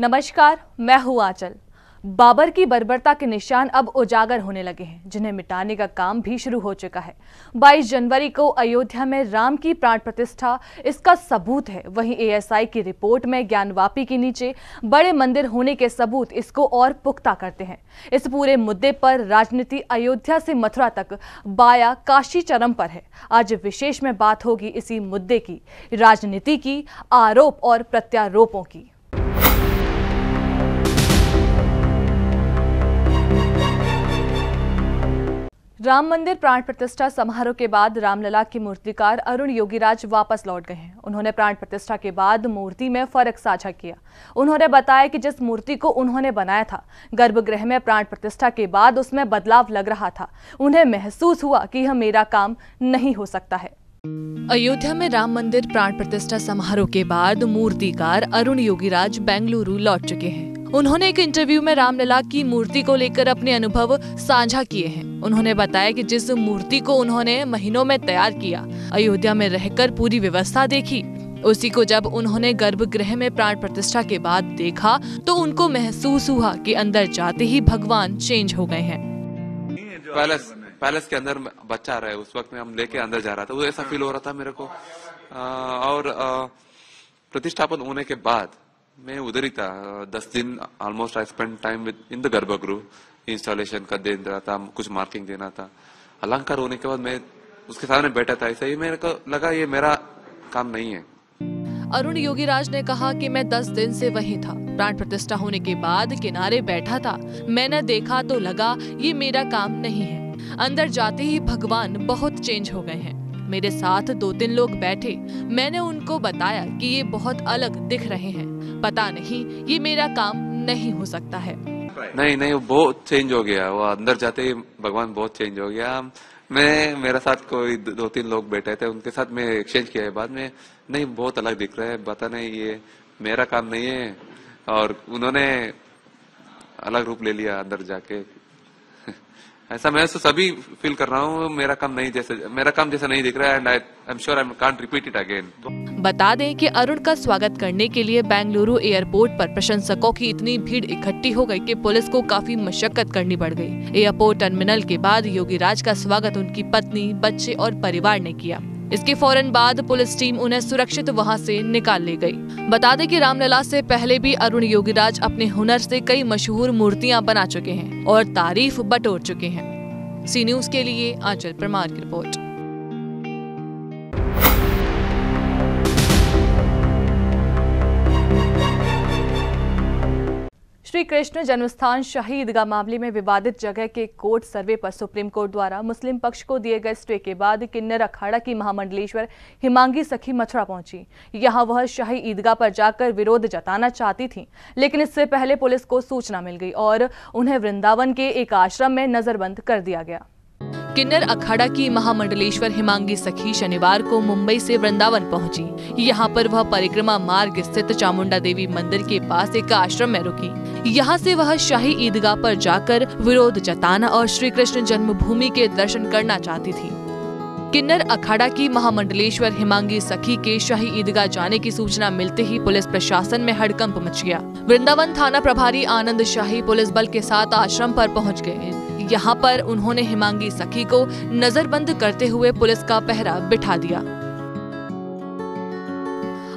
नमस्कार, मैं हूँ आंचल। बाबर की बर्बरता के निशान अब उजागर होने लगे हैं, जिन्हें मिटाने का काम भी शुरू हो चुका है। 22 जनवरी को अयोध्या में राम की प्राण प्रतिष्ठा, इसका सबूत है। वहीं एएसआई की रिपोर्ट में ज्ञानवापी के नीचे बड़े मंदिर होने के सबूत इसको और पुख्ता करते हैं। इस पूरे मुद्दे पर राजनीति अयोध्या से मथुरा तक बाया काशी चरम पर है। आज विशेष में बात होगी इसी मुद्दे की, राजनीति की, आरोप और प्रत्यारोपों की। राम मंदिर प्राण प्रतिष्ठा समारोह के बाद रामलला के मूर्तिकार अरुण योगीराज वापस लौट गए हैं। उन्होंने प्राण प्रतिष्ठा के बाद मूर्ति में फ़र्क साझा किया। उन्होंने बताया कि जिस मूर्ति को उन्होंने बनाया था, गर्भगृह में प्राण प्रतिष्ठा के बाद उसमें बदलाव लग रहा था। उन्हें महसूस हुआ कि यह मेरा काम नहीं हो सकता है। अयोध्या में राम मंदिर प्राण प्रतिष्ठा समारोह के बाद मूर्तिकार अरुण योगीराज बेंगलुरु लौट चुके हैं। उन्होंने एक इंटरव्यू में रामलला की मूर्ति को लेकर अपने अनुभव साझा किए हैं। उन्होंने बताया कि जिस मूर्ति को उन्होंने महीनों में तैयार किया अयोध्या में रहकर पूरी व्यवस्था देखी उसी को जब उन्होंने गर्भगृह में प्राण प्रतिष्ठा के बाद देखा तो उनको महसूस हुआ कि अंदर जाते ही भगवान चेंज हो गए हैं। पैलेस पैलेस के अंदर बच्चा रहा उस वक्त में हम लेके अंदर जा रहा था वो ऐसा फील हो रहा था मेरे को। आ, और प्रतिष्ठापन होने के बाद मैं उधर ही था। दस दिन almost I spend time with in the garbhagriha installation का दे रहा था, कुछ मार्किंग देना था। अलंकार होने के बाद मैं उसके सामने बैठा था, ऐसा ही मेरे को लगा ये मेरा काम नहीं है। अरुण योगी राज ने कहा कि मैं दस दिन से वही था। प्राण प्रतिष्ठा होने के बाद किनारे बैठा था। मैंने देखा तो लगा ये मेरा काम नहीं है। अंदर जाते ही भगवान बहुत चेंज हो गए हैं। मेरे साथ दो तीन लोग बैठे। मैंने उनको बताया कि ये बहुत अलग दिख रहे हैं। पता नहीं, ये मेरा काम नहीं हो सकता है। नहीं नहीं, वो बहुत चेंज हो गया, वो अंदर जाते ही भगवान बहुत चेंज हो गया। मैं, मेरे साथ कोई दो तीन लोग बैठे थे, उनके साथ मैं एक्सचेंज किया है बाद में। नहीं, बहुत अलग दिख रहा है, पता नहीं, ये मेरा काम नहीं है। और उन्होंने अलग रूप ले लिया अंदर जाके। ऐसा मैं तो सभी फील कर रहा हूँ, मेरा काम नहीं जैसे, मेरा काम जैसा नहीं दिख रहा है and I am sure I can't repeat it again बता दें कि अरुण का स्वागत करने के लिए बेंगलुरु एयरपोर्ट पर प्रशंसकों की इतनी भीड़ इकट्ठी हो गई कि पुलिस को काफ़ी मशक्कत करनी पड़ गई। एयरपोर्ट टर्मिनल के बाद योगी राज का स्वागत उनकी पत्नी, बच्चे और परिवार ने किया। इसके फ़ौरन बाद पुलिस टीम उन्हें सुरक्षित वहाँ से निकाल ले गई। बता दें कि रामलला से पहले भी अरुण योगीराज अपने हुनर से कई मशहूर मूर्तियाँ बना चुके हैं और तारीफ़ बटोर चुके हैं। सी न्यूज़ के लिए आंचल परमार की रिपोर्ट। श्री कृष्ण जन्मस्थान शाही ईदगाह मामले में विवादित जगह के कोर्ट सर्वे पर सुप्रीम कोर्ट द्वारा मुस्लिम पक्ष को दिए गए स्टे के बाद किन्नर अखाड़ा की महामंडलेश्वर हिमांगी सखी मथुरा पहुँची। यहाँ वह शाही ईदगाह पर जाकर विरोध जताना चाहती थी, लेकिन इससे पहले पुलिस को सूचना मिल गई और उन्हें वृंदावन के एक आश्रम में नजरबंद कर दिया गया। किन्नर अखाड़ा की महामंडलेश्वर हिमांगी सखी शनिवार को मुंबई से वृंदावन पहुँची। यहाँ पर वह परिक्रमा मार्ग स्थित चामुंडा देवी मंदिर के पास एक आश्रम में रुकी। यहाँ से वह शाही ईदगाह पर जाकर विरोध जताना और श्री कृष्ण जन्मभूमि के दर्शन करना चाहती थी। किन्नर अखाड़ा की महामंडलेश्वर हिमांगी सखी के शाही ईदगाह जाने की सूचना मिलते ही पुलिस प्रशासन में हड़कंप मच गया। वृंदावन थाना प्रभारी आनंद शाही पुलिस बल के साथ आश्रम पर पहुँच गए। यहाँ पर उन्होंने हिमांगी सखी को नजरबंद करते हुए पुलिस का पहरा बिठा दिया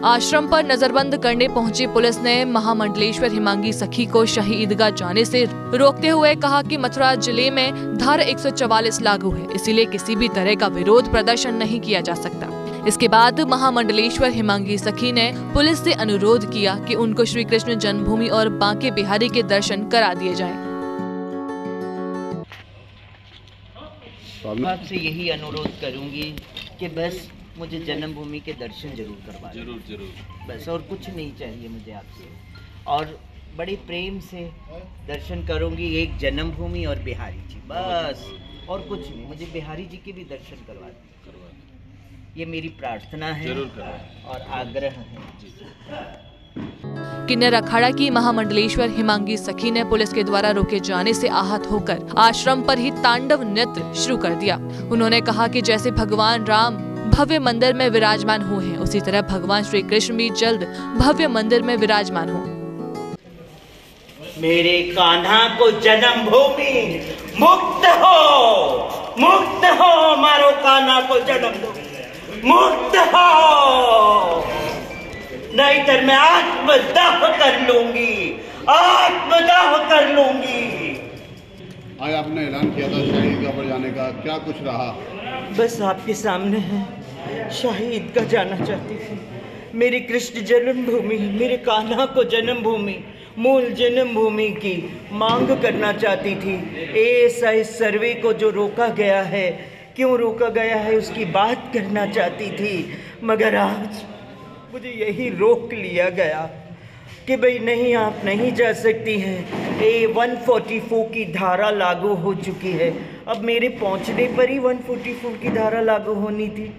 आश्रम पर नजरबंद करने पहुँची पुलिस ने महामंडलेश्वर हिमांगी सखी को शाही ईदगाह जाने से रोकते हुए कहा कि मथुरा ज़िले में धारा 144 लागू है, इसीलिए किसी भी तरह का विरोध प्रदर्शन नहीं किया जा सकता इसके बाद महामंडलेश्वर हिमांगी सखी ने पुलिस से अनुरोध किया कि उनको श्री कृष्ण जन्मभूमि और बांके बिहारी के दर्शन करा दिए जाएँ। आपसे यही अनुरोध करूँगी कि बस मुझे जन्मभूमि के दर्शन ज़रूर करवा ज़रूर ज़रूर। बस और कुछ नहीं चाहिए मुझे आपसे। और बड़े प्रेम से दर्शन करूँगी एक जन्मभूमि और बिहारी जी। बस और कुछ नहीं मुझे बिहारी जी के भी दर्शन करवा ये मेरी प्रार्थना है और आग्रह है। किन्नर अखाड़ा की महामंडलेश्वर हिमांगी सखी ने पुलिस के द्वारा रोके जाने से आहत होकर आश्रम पर ही तांडव नृत्य शुरू कर दिया। उन्होंने कहा कि जैसे भगवान राम भव्य मंदिर में विराजमान हुए हैं, उसी तरह भगवान श्री कृष्ण भी जल्द भव्य मंदिर में विराजमान हो। मेरे कान्हा को जन्मभूमि, मुक्त हो मुक्त हो, मारो कान्हा को जन्मभूमि, मुक्त हो। तो मैं आत्मदाह कर लूँगी। आत्मदाह कर लूँगी। आज आपने ऐलान किया था शहीद का पर जाने का। क्या कुछ रहा? बस आपके सामने है। शहीद का जाना चाहती थी। मेरी कृष्ण जन्मभूमि मेरे कान्हा को जन्मभूमि मूल जन्मभूमि की मांग करना चाहती थी। ऐसा इस सर्वे को जो रोका गया है क्यों रोका गया है उसकी बात करना चाहती थी। मगर आज मुझे यही रोक लिया गया कि भाई नहीं, आप नहीं जा सकती हैं। ए 144 की धारा लागू हो चुकी है। अब मेरे पहुँचने पर ही 144 की धारा लागू होनी थी।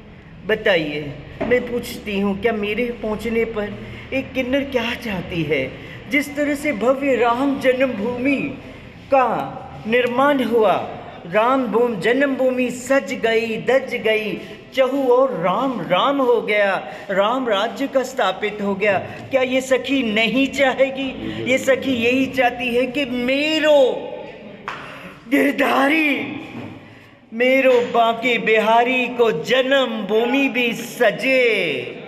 बताइए, मैं पूछती हूँ, क्या मेरे पहुँचने पर एक किन्नर क्या चाहती है? जिस तरह से भव्य राम जन्मभूमि का निर्माण हुआ राम भूमि जन्मभूमि सज गई, दज गई। चहु और राम राम हो गया। राम राज्य का स्थापित हो गया। क्या ये सखी नहीं चाहेगी? ये सखी यही चाहती है कि मेरो गिरधारी, मेरो बांके बिहारी को जन्म भूमि भी सजे।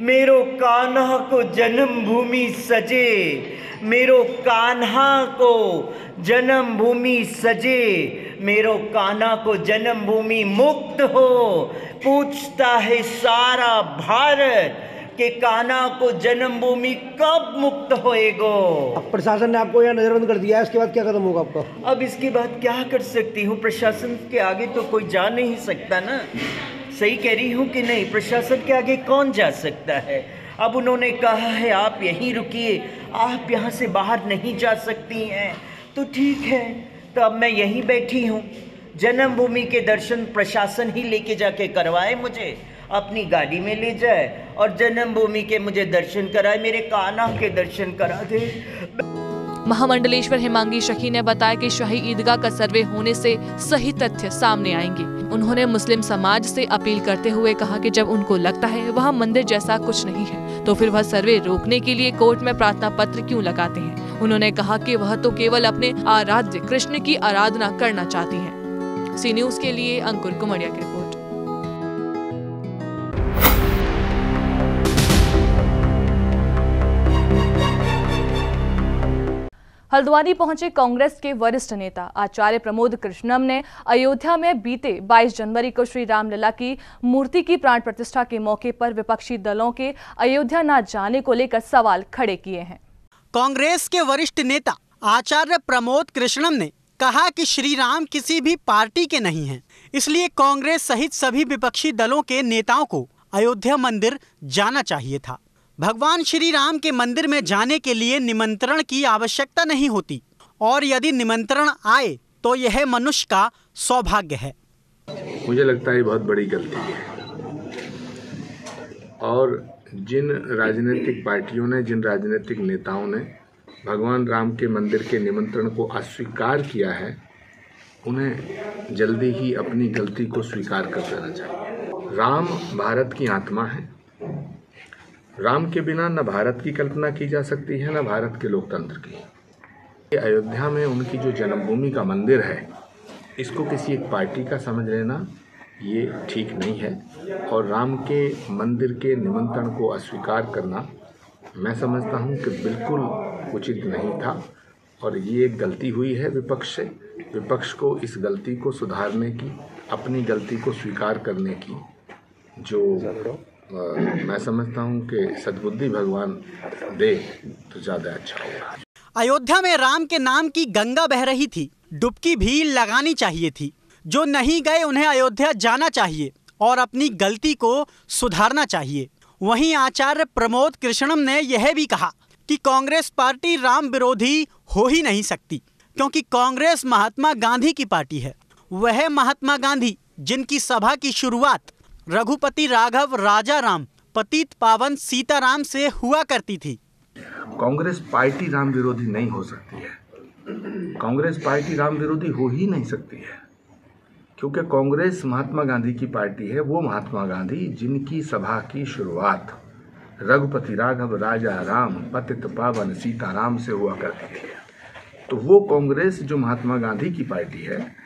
मेरो कान्हा को जन्म भूमि सजे। मेरो कान्हा को जन्म भूमि सजे। मेरो कान्हा को जन्म भूमि मुक्त हो। पूछता है सारा भारत कि कान्हा को जन्मभूमि कब मुक्त होएगो। अब प्रशासन ने आपको यहाँ नजरबंद कर दिया है इसके बाद क्या कदम होगा आपका? अब इसके बाद क्या कर सकती हूँ? प्रशासन के आगे तो कोई जा नहीं सकता ना। सही कह रही हूँ कि नहीं? प्रशासन के आगे कौन जा सकता है? अब उन्होंने कहा है आप यहीं रुकिए। आप यहाँ से बाहर नहीं जा सकती हैं। तो ठीक है। तो अब मैं यहीं बैठी हूँ। जन्मभूमि के दर्शन प्रशासन ही लेके जाके करवाए मुझे। अपनी गाड़ी में ले जाए और जन्मभूमि के मुझे दर्शन कराए, मेरे कान्हा के दर्शन करा दे। महामंडलेश्वर हिमांगी शखी ने बताया कि शाही ईदगाह का सर्वे होने से सही तथ्य सामने आएँगे। उन्होंने मुस्लिम समाज से अपील करते हुए कहा कि जब उनको लगता है वहाँ मंदिर जैसा कुछ नहीं है तो फिर वह सर्वे रोकने के लिए कोर्ट में प्रार्थना पत्र क्यों लगाते हैं? उन्होंने कहा कि वह तो केवल अपने आराध्य कृष्ण की आराधना करना चाहती है। सी न्यूज़ के लिए अंकुर कुमारिया की हल्द्वानी पहुँचे कांग्रेस के वरिष्ठ नेता आचार्य प्रमोद कृष्णम ने अयोध्या में बीते 22 जनवरी को श्री रामलला की मूर्ति की प्राण प्रतिष्ठा के मौके पर विपक्षी दलों के अयोध्या न जाने को लेकर सवाल खड़े किए हैं। कांग्रेस के वरिष्ठ नेता आचार्य प्रमोद कृष्णम ने कहा कि श्री राम किसी भी पार्टी के नहीं हैं, इसलिए कांग्रेस सहित सभी विपक्षी दलों के नेताओं को अयोध्या मंदिर जाना चाहिए था। भगवान श्री राम के मंदिर में जाने के लिए निमंत्रण की आवश्यकता नहीं होती। और यदि निमंत्रण आए तो यह मनुष्य का सौभाग्य है। मुझे लगता है बहुत बड़ी गलती है। और जिन राजनीतिक पार्टियों ने, जिन राजनीतिक नेताओं ने भगवान राम के मंदिर के निमंत्रण को अस्वीकार किया है, उन्हें जल्दी ही अपनी गलती को स्वीकार कर देना चाहिए। राम भारत की आत्मा है। राम के बिना न भारत की कल्पना की जा सकती है, न भारत के लोकतंत्र की। अयोध्या में उनकी जो जन्मभूमि का मंदिर है, इसको किसी एक पार्टी का समझ लेना, ये ठीक नहीं है। और राम के मंदिर के निमंत्रण को अस्वीकार करना, मैं समझता हूँ कि बिल्कुल उचित नहीं था। और ये एक गलती हुई है विपक्ष से, विपक्ष को इस गलती को सुधारने की, अपनी गलती को स्वीकार करने की, जो मैं समझता हूँ कि सद्बुद्धि भगवान दे तो ज़्यादा अच्छा होगा। अयोध्या में राम के नाम की गंगा बह रही थी। डुबकी भी लगानी चाहिए थी। जो नहीं गए, उन्हें अयोध्या जाना चाहिए और अपनी गलती को सुधारना चाहिए। वहीं आचार्य प्रमोद कृष्णम ने यह भी कहा कि कांग्रेस पार्टी राम विरोधी हो ही नहीं सकती, क्योंकि कांग्रेस महात्मा गांधी की पार्टी है। वह महात्मा गांधी, जिनकी सभा की शुरुआत रघुपति राघव राजा राम पतित पावन सीताराम से हुआ करती थी। कांग्रेस पार्टी राम विरोधी नहीं हो सकती है। कांग्रेस पार्टी राम विरोधी हो ही नहीं सकती है। क्योंकि कांग्रेस महात्मा गांधी की पार्टी है, वो महात्मा गांधी जिनकी सभा की शुरुआत रघुपति राघव राजा राम पतित पावन सीताराम से हुआ करती थी। तो वो कांग्रेस जो महात्मा गांधी की पार्टी है,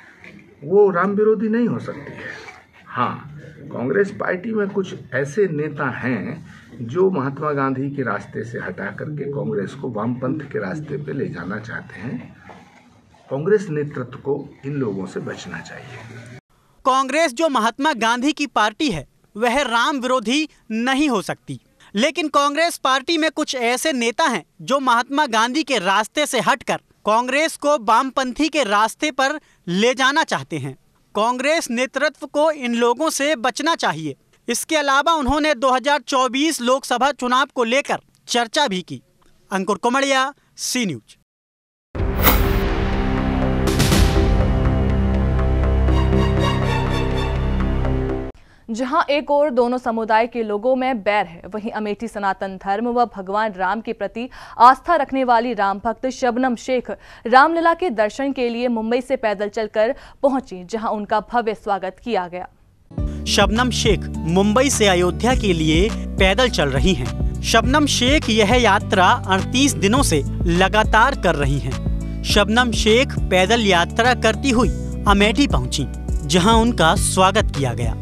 वो राम विरोधी नहीं हो सकती है। हाँ कांग्रेस पार्टी में कुछ ऐसे नेता हैं जो महात्मा गांधी के रास्ते से हटा करके कांग्रेस को वामपंथ के रास्ते पे ले जाना चाहते हैं। कांग्रेस नेतृत्व को इन लोगों से बचना चाहिए। कांग्रेस जो महात्मा गांधी की पार्टी है, वह राम विरोधी नहीं हो सकती। लेकिन कांग्रेस पार्टी में कुछ ऐसे नेता हैं जो महात्मा गांधी के रास्ते से हटकर कांग्रेस को वामपंथी के रास्ते पर ले जाना चाहते हैं। कांग्रेस नेतृत्व को इन लोगों से बचना चाहिए। इसके अलावा उन्होंने 2024 लोकसभा चुनाव को लेकर चर्चा भी की। Ankur Kumaria, C news. जहाँ एक और दोनों समुदाय के लोगों में बैर है वहीं अमेठी सनातन धर्म व भगवान राम के प्रति आस्था रखने वाली राम भक्त शबनम शेख रामलला के दर्शन के लिए मुंबई से पैदल चलकर पहुँची, जहाँ उनका भव्य स्वागत किया गया शबनम शेख मुंबई से अयोध्या के लिए पैदल चल रही हैं। शबनम शेख यह यात्रा 38 दिनों से लगातार कर रही हैं। शबनम शेख पैदल यात्रा करती हुई अमेठी पहुँची, जहाँ उनका स्वागत किया गया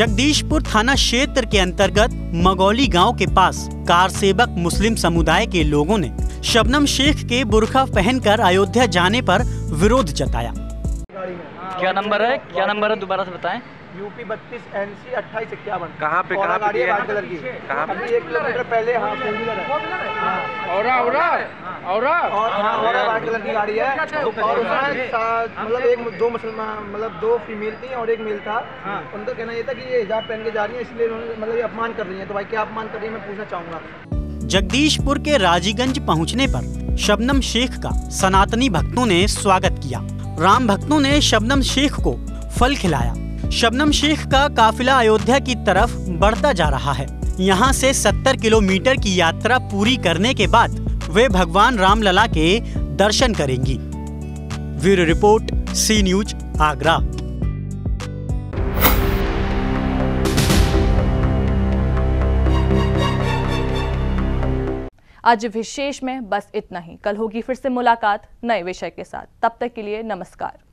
जगदीशपुर थाना क्षेत्र के अंतर्गत मगौली गाँव के पास कार सेवक मुस्लिम समुदाय के लोगों ने शबनम शेख के बुरखा पहनकर अयोध्या जाने पर विरोध जताया। क्या नंबर है? क्या नंबर है? दोबारा से बताएँ। यूपी बत्तीस एन सी अट्ठाईस इक्यावन। कहाँ पे- कहाँ पे गाड़ी है है? कलर की कहाँ पे? एक किलोमीटर पहले हाँ फोर व्हीलर है। और और और। और हाँ और वाइट कलर की गाड़ी है। और उसमें मतलब एक दो मुसलमान मतलब दो फीमेल थी और एक मेल था। उनका कहना ये था कि ये हिजाब पहन के जा रही है इसलिए उन्होंने मतलब ये अपमान कर रही है। तो भाई क्या अपमान कर रही है मैं पूछना चाहूँगा। जगदीशपुर के राजीगंज पहुँचने पर शबनम शेख का सनातनी भक्तों ने स्वागत किया। राम भक्तों ने शबनम शेख को फल खिलाया। शबनम शेख का काफिला अयोध्या की तरफ़ बढ़ता जा रहा है। यहाँ से 70 किलोमीटर की यात्रा पूरी करने के बाद वे भगवान रामलला के दर्शन करेंगी। Bureau report, C news, Agra. आज विशेष में बस इतना ही। कल होगी फिर से मुलाकात नए विषय के साथ। तब तक के लिए नमस्कार।